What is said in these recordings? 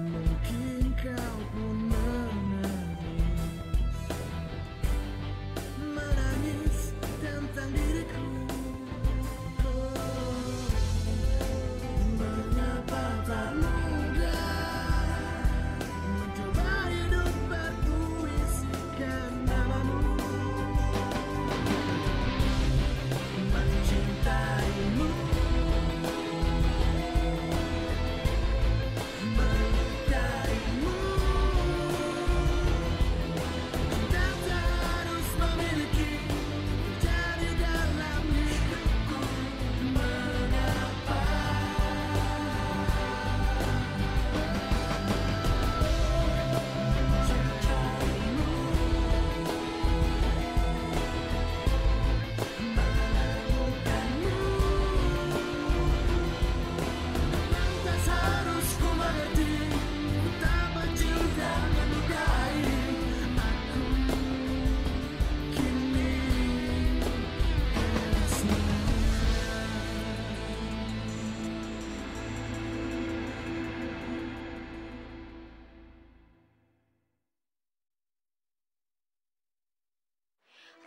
monkey.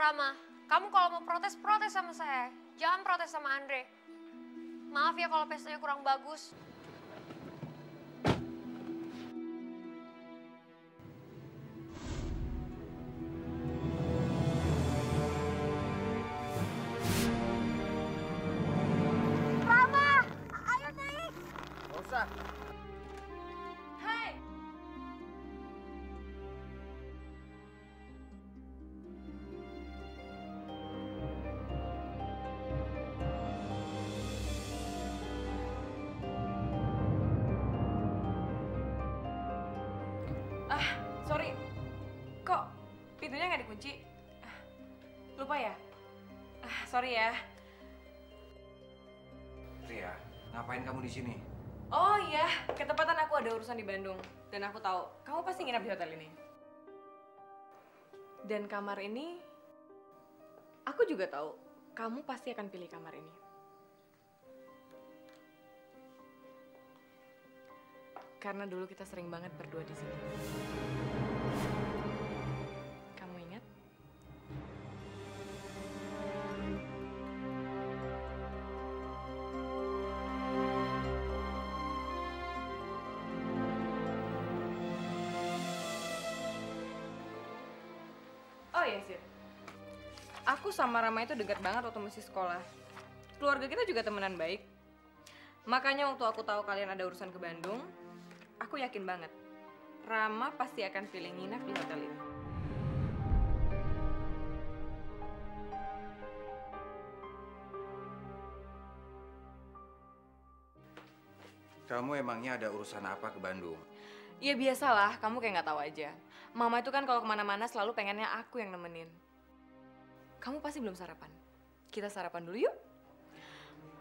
Rama, kamu kalau mau protes, protes sama saya. Jangan protes sama Andre. Maaf ya kalau pestanya kurang bagus. Lupa ya? Ah, sorry ya. Ria, ngapain kamu di sini? Oh iya, ketepatan aku ada urusan di Bandung. Dan aku tahu, kamu pasti nginap di hotel ini. Dan kamar ini, aku juga tahu, kamu pasti akan pilih kamar ini. Karena dulu kita sering banget berdua di sini. Sama Rama itu dekat banget waktu masih sekolah. Keluarga kita juga temenan baik. Makanya waktu aku tahu kalian ada urusan ke Bandung, aku yakin banget. Rama pasti akan pilih nginap di hotel ini. Kamu emangnya ada urusan apa ke Bandung? Ya biasalah, kamu kayak nggak tahu aja. Mama itu kan kalau ke mana-mana selalu pengennya aku yang nemenin. Kamu pasti belum sarapan. Kita sarapan dulu yuk.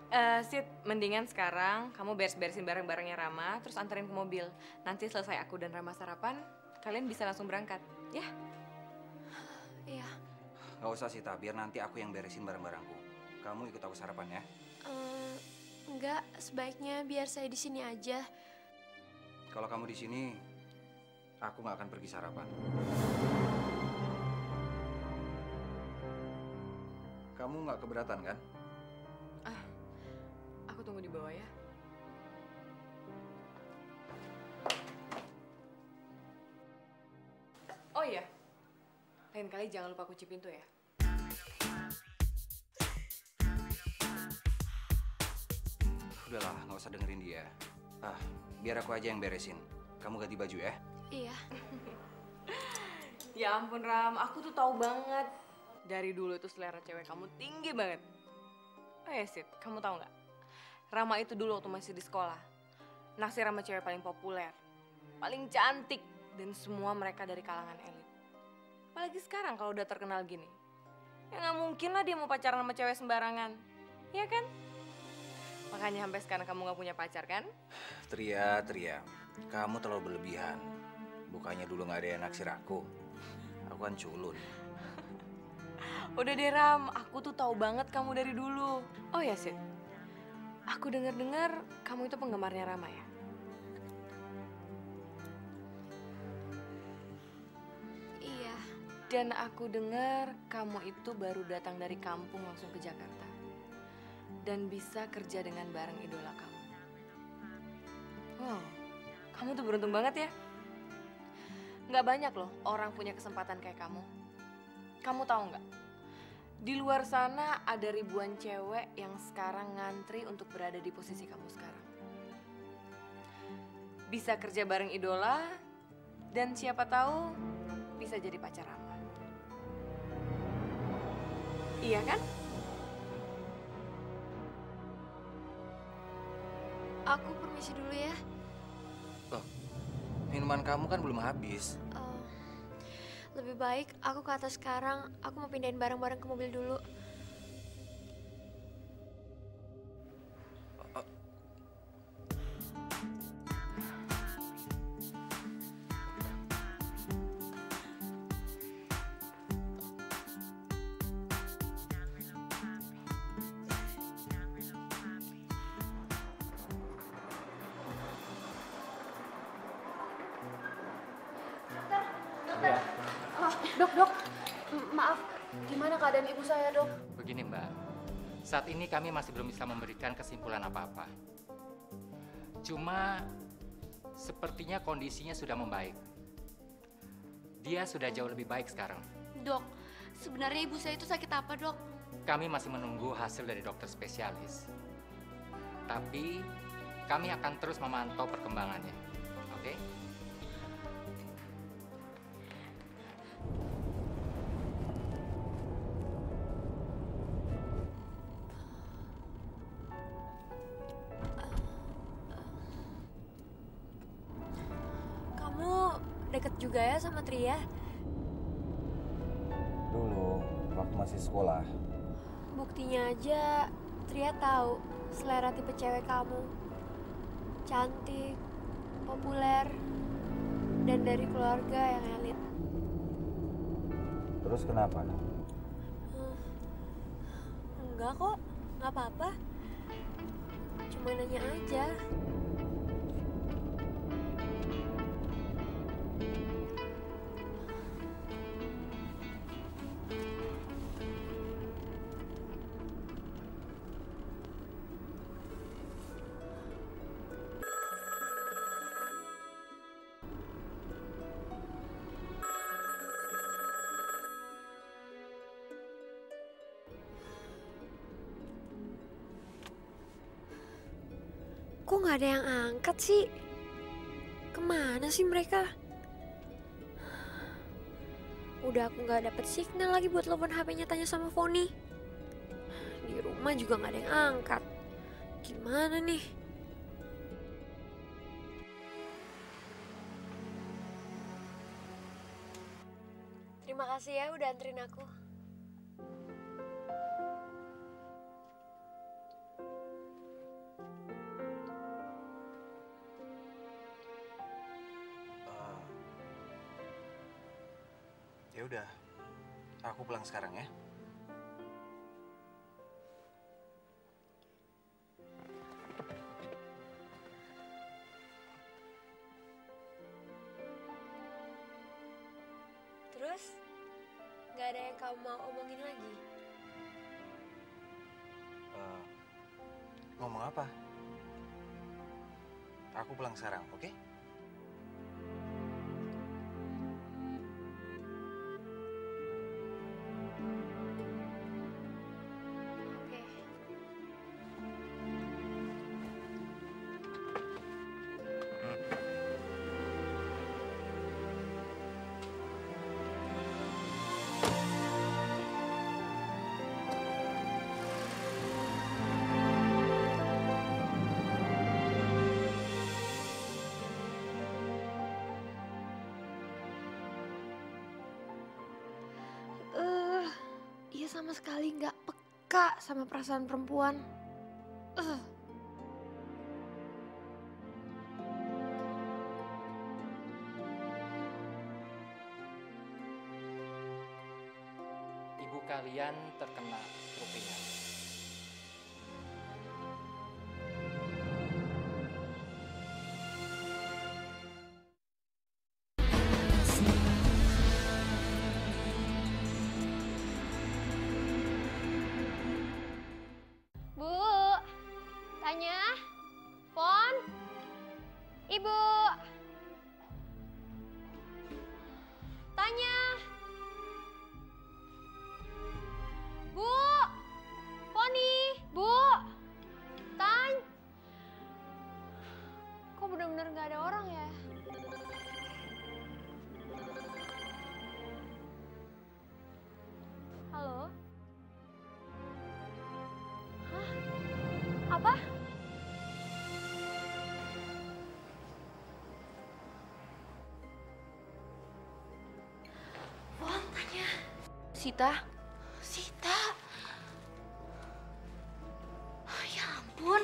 Eh, Sid, mendingan sekarang kamu beres-beresin barang-barangnya Rama, terus anterin ke mobil. Nanti selesai aku dan Rama sarapan, kalian bisa langsung berangkat, ya? Iya. Gak usah Sita, biar nanti aku yang beresin barang-barangku. Kamu ikut aku sarapan ya. Eh, enggak, sebaiknya biar saya di sini aja. Kalau kamu di sini, aku nggak akan pergi sarapan. Kamu nggak keberatan kan? Aku tunggu di bawah ya. Oh iya, lain kali jangan lupa kunci pintu ya. Udahlah, nggak usah dengerin dia. Ah, biar aku aja yang beresin. Kamu ganti baju ya. Iya. Ya ampun Ram, aku tuh tahu banget. Dari dulu itu selera cewek kamu tinggi banget. Oh ya Sid, kamu tahu nggak? Rama itu dulu waktu masih di sekolah. Naksir sama cewek paling populer. Paling cantik. Dan semua mereka dari kalangan elit. Apalagi sekarang kalau udah terkenal gini. Ya nggak mungkin lah dia mau pacaran sama cewek sembarangan. Iya kan? Makanya sampai sekarang kamu nggak punya pacar kan? Tria, Tria, kamu terlalu berlebihan. Bukannya dulu nggak ada yang naksir aku. Aku kan culun. Udah deh Ram, aku tuh tahu banget kamu dari dulu. Oh ya Sid, aku dengar-dengar kamu itu penggemarnya Rama ya? Iya. Dan aku dengar kamu itu baru datang dari kampung langsung ke Jakarta. Dan bisa kerja dengan bareng idola kamu. Wow, kamu tuh beruntung banget ya. Nggak banyak loh orang punya kesempatan kayak kamu. Kamu tahu nggak? Di luar sana ada ribuan cewek yang sekarang ngantri untuk berada di posisi kamu sekarang. Bisa kerja bareng idola, dan siapa tahu bisa jadi pacar Rama. Iya kan? Aku permisi dulu ya. Minuman kamu kan belum habis. Lebih baik aku ke atas sekarang. Aku mau pindahin barang-barang ke mobil dulu. Dok, dok. Maaf, Gimana keadaan ibu saya, dok? Begini Mbak, saat ini kami masih belum bisa memberikan kesimpulan apa-apa. Cuma sepertinya kondisinya sudah membaik. Dia sudah jauh lebih baik sekarang. Dok, sebenarnya ibu saya itu sakit apa, dok? Kami masih menunggu hasil dari dokter spesialis. Tapi kami akan terus memantau perkembangannya. Oke? Kamu juga ya sama Tria? Dulu, waktu masih sekolah, Buktinya aja Tria tahu selera tipe cewek kamu. Cantik, populer, dan dari keluarga yang elit. terus kenapa? Enggak kok, nggak apa-apa. Cuma nanya aja. Kok nggak ada yang angkat sih? Ke mana sih mereka? Udah aku nggak dapet signal lagi buat telepon HP-nya tanya sama Foni. Di rumah juga nggak ada yang angkat. Gimana nih? Terima kasih ya udah anterin aku. Udah, aku pulang sekarang ya. Terus, nggak ada yang kamu mau omongin lagi? Eh, ngomong apa? Aku pulang sekarang, oke? Oke. Sama sekali nggak peka sama perasaan perempuan. Eh. Ibu kalian terkena Sita, Sita. ya ampun.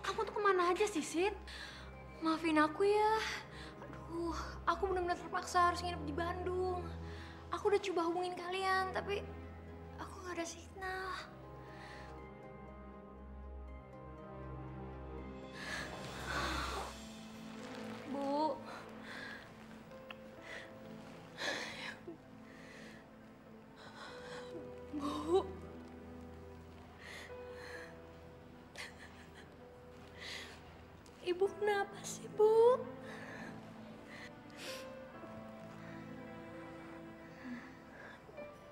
Kamu tuh ke mana aja sih, Sit? Maafin aku ya. Aduh, aku benar-benar terpaksa harus nginep di Bandung. Aku udah coba hubungin kalian, tapi aku nggak ada signal. Kenapa sih, Bu?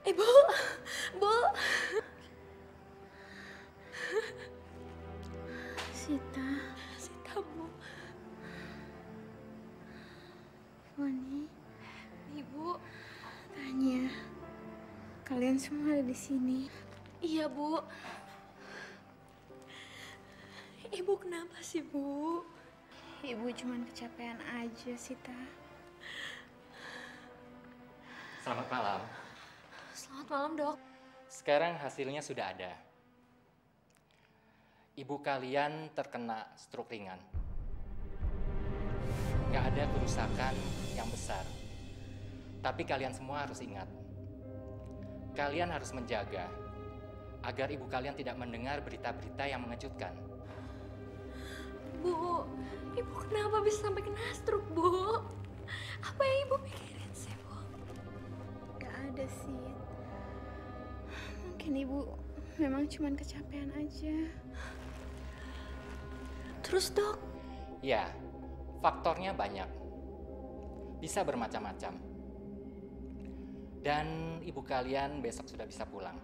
Ibu, Bu. Sita, Sita, Bu. Foni, Ibu. Tanya. Kalian semua ada di sini. Iya, Bu. Ibu kenapa sih, Bu? Ibu cuman kecapean aja, Sita. Selamat malam. Selamat malam, Dok. Sekarang hasilnya sudah ada. Ibu kalian terkena stroke ringan. Nggak ada kerusakan yang besar. Tapi kalian semua harus ingat. Kalian harus menjaga agar ibu kalian tidak mendengar berita-berita yang mengejutkan. Bu, Ibu kenapa bisa sampai kena stroke, Bu? Apa yang Ibu pikirin sih, Bu? Gak ada sih. Mungkin ibu memang cuman kecapean aja. Terus, Dok, Ya, faktornya banyak. Bisa bermacam-macam. Dan ibu kalian besok sudah bisa pulang.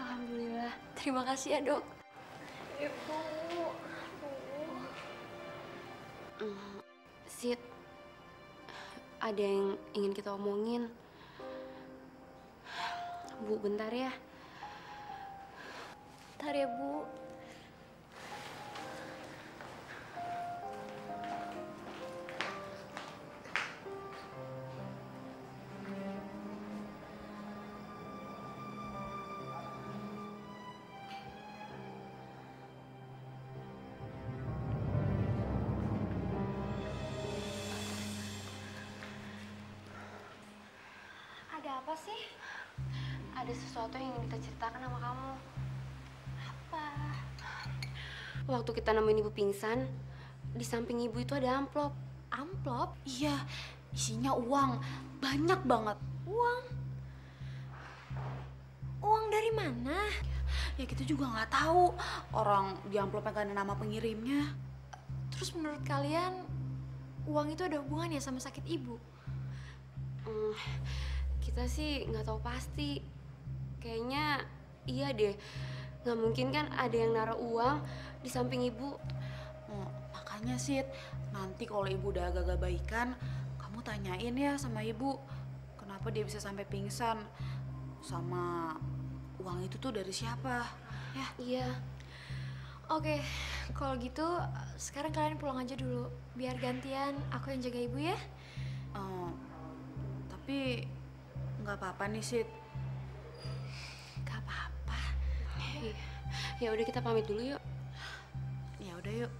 Alhamdulillah. Terima kasih ya, Dok. Ada yang ingin kita omongin. Bu, bentar ya. Bentar ya, Bu. Apa sih? Ada sesuatu yang ingin kita ceritakan sama kamu. Apa? Waktu kita nemuin ibu pingsan, di samping ibu itu ada amplop. Amplop? Iya, isinya uang. Banyak banget. Uang? Uang dari mana? Ya kita juga nggak tahu. Orang di amplopnya gak ada nama pengirimnya. Terus menurut kalian, uang itu ada hubungannya sama sakit ibu? Hmm, kita sih nggak tahu pasti. Kayaknya iya deh. Nggak mungkin kan ada yang naruh uang di samping ibu. Oh, makanya Sid, nanti kalau ibu udah agak-agak baikan, kamu tanyain ya sama ibu, kenapa dia bisa sampai pingsan, sama uang itu tuh dari siapa, ya? Iya. Oke, kalau gitu sekarang kalian pulang aja dulu. Biar gantian aku yang jaga ibu ya. Eh, tapi nggak apa-apa nih Sid. Gak apa-apa. Ya udah kita pamit dulu yuk. Ya udah yuk.